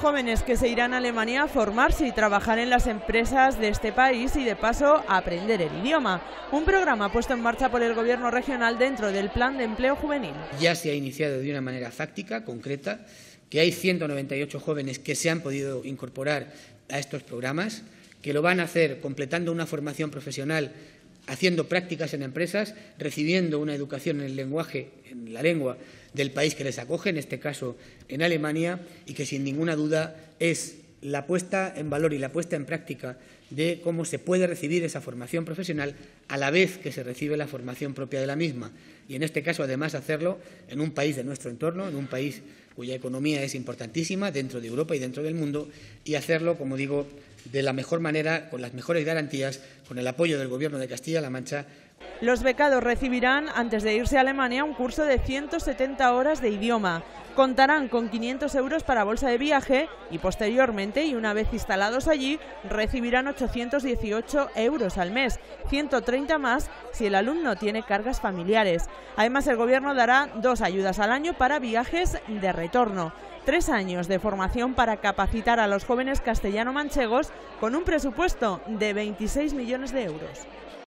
Jóvenes que se irán a Alemania a formarse y trabajar en las empresas de este país y de paso aprender el idioma. Un programa puesto en marcha por el Gobierno regional dentro del Plan de Empleo Juvenil. Ya se ha iniciado de una manera fáctica, concreta, que hay 198 jóvenes que se han podido incorporar a estos programas, que lo van a hacer completando una formación profesional haciendo prácticas en empresas, recibiendo una educación en el lenguaje, en la lengua del país que les acoge, en este caso en Alemania, y que sin ninguna duda es la puesta en valor y la puesta en práctica de cómo se puede recibir esa formación profesional a la vez que se recibe la formación propia de la misma. Y en este caso, además, hacerlo en un país de nuestro entorno, en un país cuya economía es importantísima dentro de Europa y dentro del mundo, y hacerlo, como digo, de la mejor manera, con las mejores garantías, con el apoyo del Gobierno de Castilla-La Mancha. Los becados recibirán, antes de irse a Alemania, un curso de 170 horas de idioma. Contarán con 500 euros para bolsa de viaje y posteriormente, y una vez instalados allí, recibirán 818 euros al mes, 130 más si el alumno tiene cargas familiares. Además, el Gobierno dará dos ayudas al año para viajes de retorno tres años de formación para capacitar a los jóvenes castellano-manchegos con un presupuesto de 26 millones de euros.